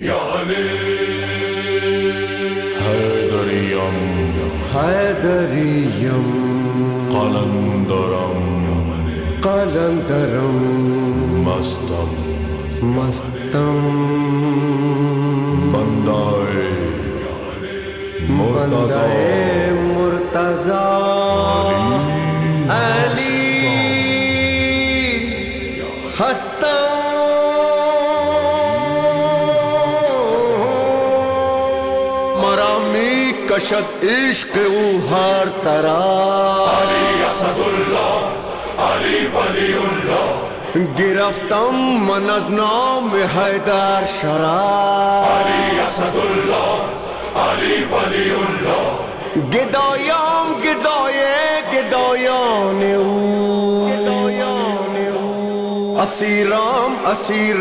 حیدریم. حیدریم. قلندرم. قلندرم. مستم. مستم. بندائے. مرتضی. مرتضی. باشد عشق او هر طرف. علی اسد الله علی ولی الله گرفتم من از نام حیدر شرا علی اسد الله علی ولی الله گدایم گدای گدایان او. اسیرام اسیر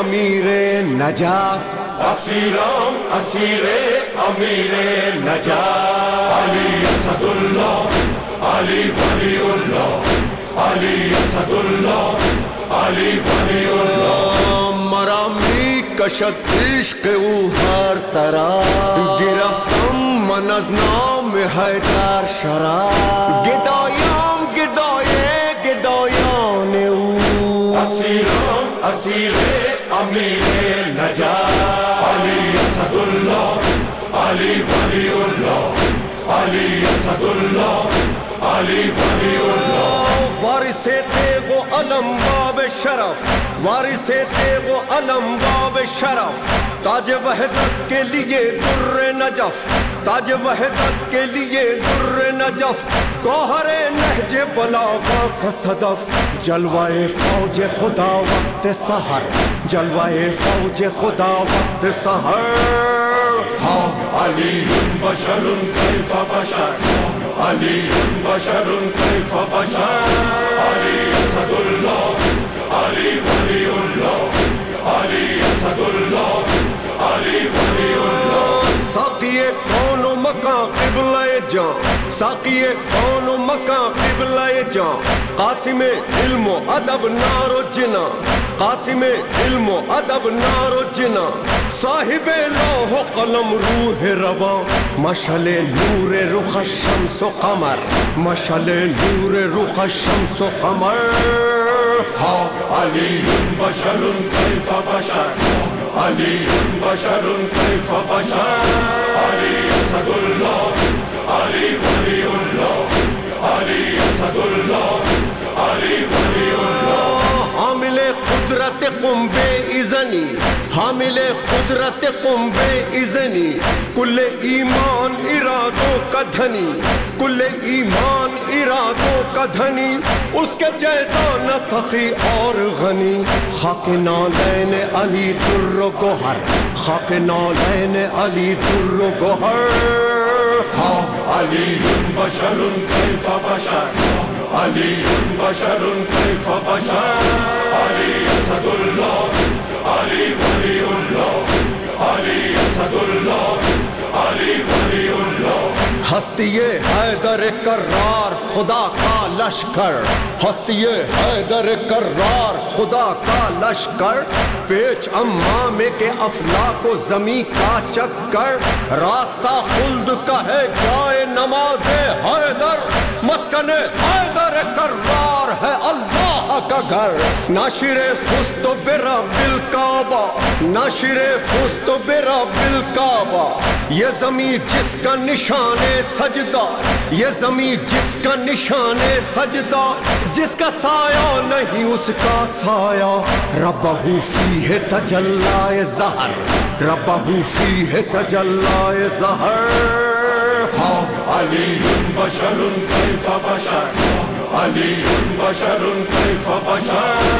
امیر نجف. اسیرام اسیر امیر نجف علی اسد اللہ علی ولی اللہ علی اسد اللہ علی ولی اللہ مرامی کشد عشق او ہر طرح۔ گرفتم من از نام حیدر شراب۔ گدایام گدای گدایان او۔ اسیرام اسیر امیر علی ولی اللہ، علی اسد اللہ، علی ولی اللہ۔ وارث تیغ و علم باب شرف، وارث تیغ و علم باب شرف۔ تاج وحدت کے لیے در نجف، تاج وحدت کے لیے در نجف۔ گوہر نہج بلاغا کا صدف۔ جلوائے فوج خدا وقت سحر، جلوائے فوج خدا وقت سحر۔ ہاں بشر کیف بشر علی بشر کیف بشر علی اسد اللہ علی ولی اللہ علی اسد اللہ علی ولی اللہ ساقی کون و مکان قبلہ جان ساقی کون و مکان قبلہ جان قاسم علم و ادب نار و جنا قاسم علم و ادب نار و جنا، صاحب لوح و قلم روح روا۔ مشل نور رخ الشمس و قمر مشل نور رخ الشمس و قمر۔ ہا علی بشر کیف بشر۔ علی بشر کیف بشر۔ علی اسد اللہ، علی ولی اللہ۔ علی اسد اللہ، علی ولی قدرت قم ازنی حامل قدرت قم ازنی کل ایمان ارادوں کا دھنی، کل ایمان ارادوں کا دھنی، اس کے جیسا نہ سخی اور غنی۔ خاک نالین علی در و گوہر، خاک نالین علی در و گوہر۔ ہاں علی بشر کیف بشر؟ علی بشر کیف بشر؟ علی اسد اللہ علی ولی اللہ علی اسد اللہ علی ولی اللہ ہستی حیدر کرار، خدا کا لشکر۔ ہستی حیدر کرار، خدا کا لشکر۔ پیچ امام کے افلاق و زمیں کا چکر۔ راستہ خلد کا ہے جائے نماز حیدر۔ مسکن حیدر کرار ہے اللہ کا گھر۔ ناشر فست برا بالکعبہ ناشر فست برا بالکعبہ۔ یہ زمین جس کا نشان سجدہ، یہ زمین جس کا نشان سجدہ۔ جس کا سایہ نہیں، اس کا سایہ۔ ربہ فی ہے تجلائے زہر۔ ربہ فی ہے تجلائے زہر۔ علی بشر کیف بشر علی بشر کیف بشر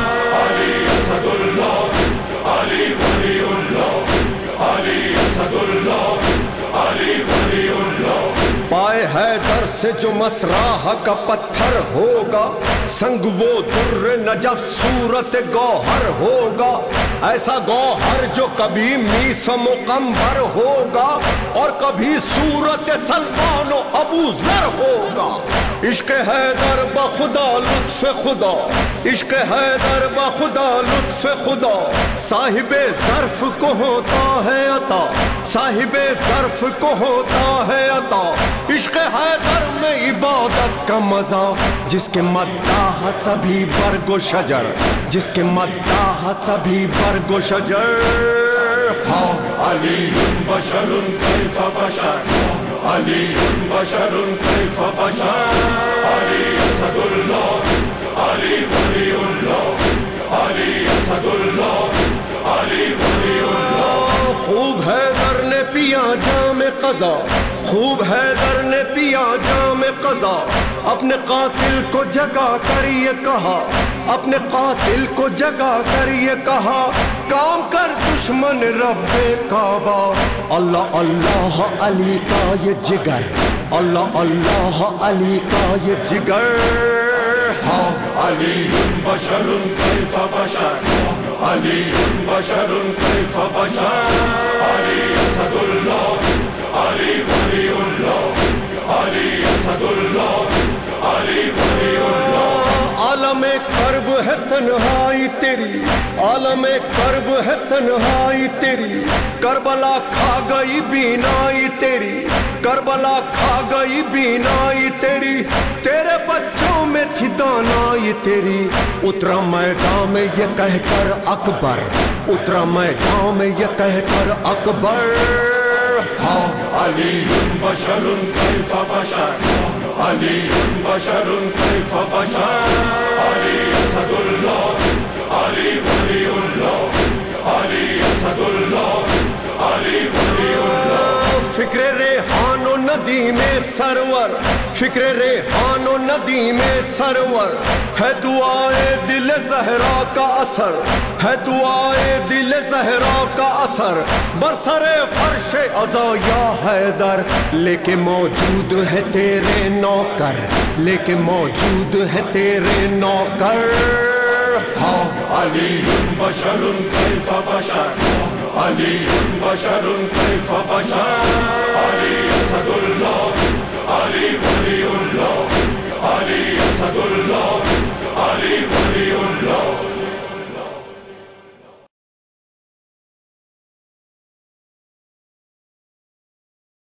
سے جو مسراہ کا پتھر ہوگا، سنگ وہ در نجف صورت گوہر ہوگا۔ ایسا گوہر جو کبھی میس مکمبر ہوگا اور کبھی صورت سلمان و ابو ذر ہوگا۔ عشق حیدر بخدا لطف خدا۔ عشق حیدر بخدا لطف خدا۔ صاحب ظرف کو ہوتا ہے عطا۔ صاحب ظرف کو ہوتا ہے عطا۔ عشق حیدر میں عبادت کا مزہ، جس کے مداح سبھی برگ و شجر۔ جس کے مداح سبھی برگ و شجر۔ ہاں علی بشر کیف بشر۔ علی بشر کیف بشر۔ علی اسد اللہ، علی ولی اللہ۔ علی اسد اللہ، علی ولی اللہ۔ خوب حیدر نے پیا جام قضا۔ خوب حیدر نے پیا جام قضا، اپنے قاتل کو جگا کر یہ کہا۔ اپنے قاتل کو جگا کر یہ کہا۔ کام کر دشمن رب کعبہ۔ اللہ اللہ علی کا یہ جگر۔ اللہ اللہ علی کا یہ جگر۔ ہاں علی بشر کیف بشر۔ علی بشر کیف بشر۔ علی اسد اللہ۔ علی ولی اللہ علی اسد اللہ علی ولی اللہ عالم کرب ہے تنہائی تیری، عالم کرب ہے تنہائی تیری، کربلا کھا گئی بینائی تیری، کربلا کھا گئی بینائی تیری، تیرے بچوں میں تھی دانائی تیری۔ اترا میدان میں یہ کہہ کر اکبر، اترا میدان میں یہ کہہ کر اکبر۔ علی بشر کیف بشر علی بشر کیف بشر، علی اسد اللہ، علی ولی اللہ، علی اسد اللہ، علی ولی اللہ۔ فکر رے و میں سرور، فکر ریحان و ندی میں سرور۔ ہے دعائے دل زہرا کا اثر، ہے دعائے دل زہرا کا اثر۔ برسر فرش ازا یا حیدر، لیکن موجود ہے تیرے نوکر، لیکن موجود ہے تیرے نوکر۔ ہاں علی بشر کیف بشر علی بشر کیف بشر؟ علی اسد اللہ